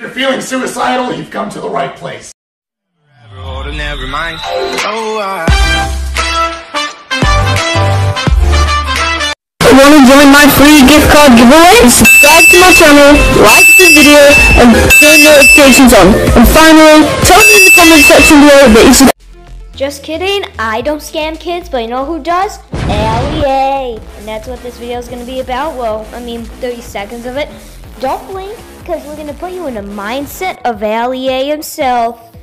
If you're feeling suicidal, you've come to the right place. Oh, never mind. Oh, uh... Want to join my free gift card giveaway? Subscribe to my channel, like the video, and turn notifications on. And finally, tell me in the comment section below that you should Just kidding, I don't scam kids, but you know who does? Ali-A. And that's what this video is going to be about. Well, I mean, 30 seconds of it. Don't blink, because we're going to put you in a mindset of Ali-A himself.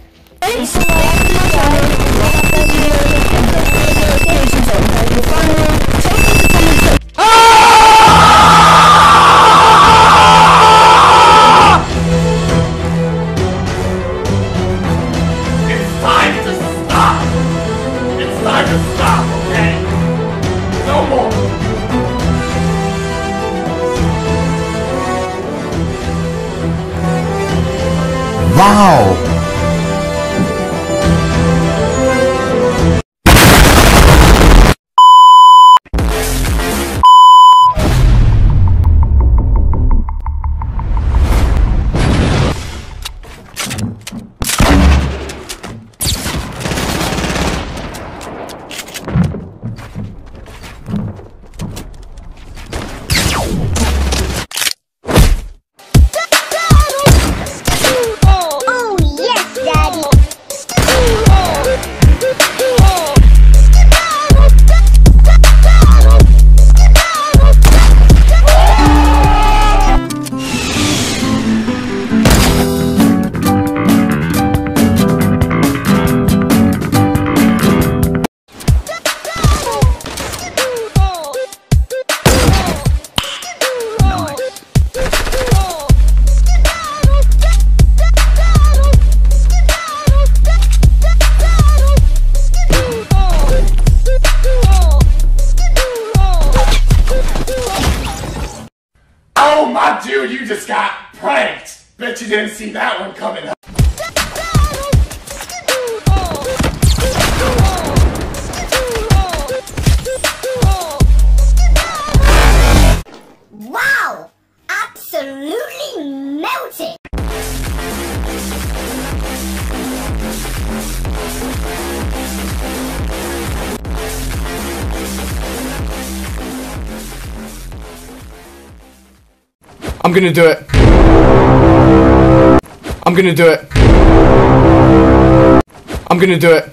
Wow! Dude, you just got pranked! Bet you didn't see that one coming. Wow! Absolutely melting! Gonna do it. I'm gonna do it. I'm gonna do it.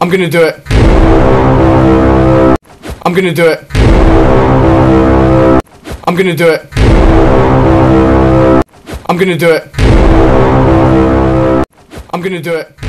I'm gonna do it. I'm gonna do it. I'm gonna do it. I'm gonna do it. I'm gonna do it.